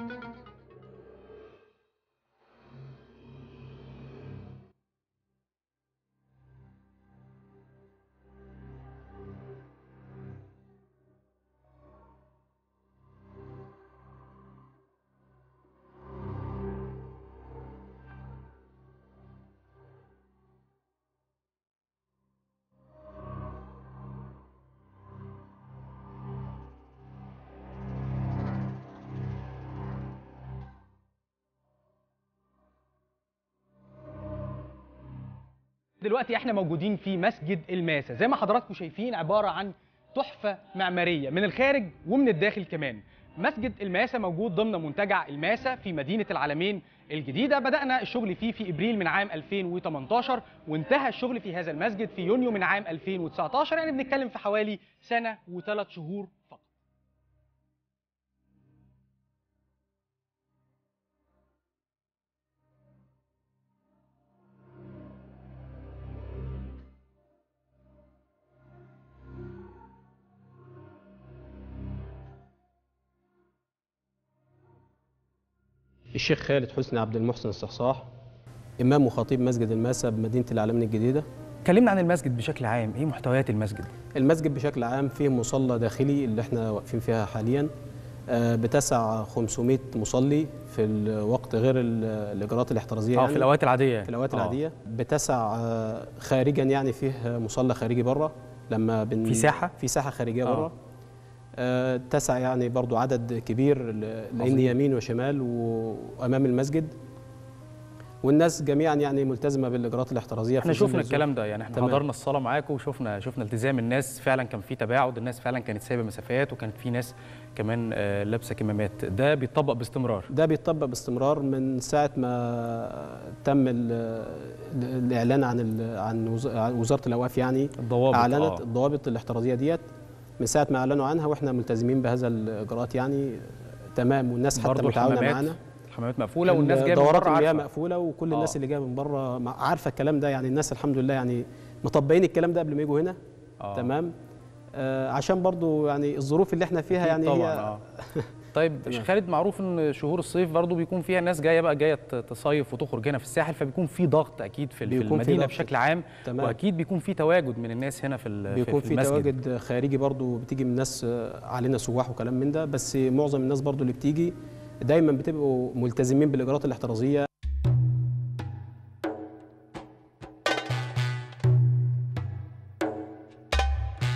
you دلوقتي إحنا موجودين في مسجد الماسة. زي ما حضراتكم شايفين عبارة عن تحفة معمارية من الخارج ومن الداخل كمان. مسجد الماسة موجود ضمن منتجع الماسة في مدينة العالمين الجديدة. بدأنا الشغل فيه في إبريل من عام 2018 وانتهى الشغل في هذا المسجد في يونيو من عام 2019 يعني بنتكلم في حوالي سنة وثلاث شهور الشيخ خالد حسني عبد المحسن الصحصاح إمام وخطيب مسجد الماسة بمدينة العالمين الجديدة كلمنا عن المسجد بشكل عام إيه محتويات المسجد المسجد بشكل عام فيه مصلى داخلي اللي إحنا واقفين فيها حاليا آه، بتسع 500 مصلي في الوقت غير ال- الإجراءات الاحترازية آه يعني في الأوقات العادية في الأوقات آه. العادية بتسع آه، خارجا يعني فيه مصلى خارجي بره لما بن في ساحة؟ في ساحة خارجية آه. بره آه، تسع يعني برضو عدد كبير ل- لأن عظيم. يمين وشمال و- وأمام المسجد والناس جميعا يعني ملتزمة بالإجراءات الاحترازية إحنا شفنا. الكلام ده يعني إحنا تمام. حضرنا الصلاة معاكم وشفنا شفنا التزام الناس فعلا كان في تباعد الناس فعلا كانت سايبة مسافات وكانت في ناس كمان آه، لابسة كمامات ده بيتطبق باستمرار ده بيتطبق باستمرار من ساعة ما تم ال- ال- الإعلان عن عن وز- عن وزارة الأوقاف يعني الضوابط أعلنت آه. الضوابط الاحترازية ديت من ساعة ما أعلنوا عنها وإحنا ملتزمين بهذا الإجراءات يعني تمام والناس حتى الحمامات معانا. الحمامات مقفولة والناس جاية من بره المياه عارفة. مقفولة وكل آه. الناس اللي جاية من بره عارفة الكلام ده. يعني الناس الحمد لله يعني مطبقين الكلام ده قبل ما يجوا هنا. آه. تمام؟ آه عشان برضو يعني الظروف اللي إحنا فيها يعني طبعا هي آه. طيب شيخ خالد معروف إن شهور الصيف برضو بيكون فيها ناس جاية بقى جاية تصيف وتخرج هنا في الساحل فبيكون في ضغط أكيد في, في بيكون في المدينة ضغط. بشكل عام تمام. وأكيد بيكون في تواجد من الناس هنا في بيكون في في تواجد خارجي برضو بتيجي من ناس علينا سواح وكلام من ده بس معظم الناس برضو اللي بتيجي دايما بتبقوا ملتزمين بالإجراءات الاحترازية